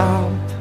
out.